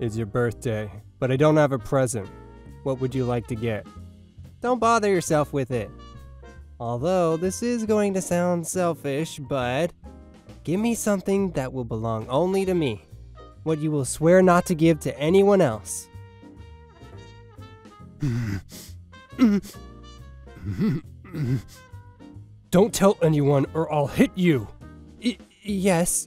Is your birthday, but I don't have a present. What would you like to get? Don't bother yourself with it. Although this is going to sound selfish, but give me something that will belong only to me. What you will swear not to give to anyone else. Don't tell anyone or I'll hit you. I yes.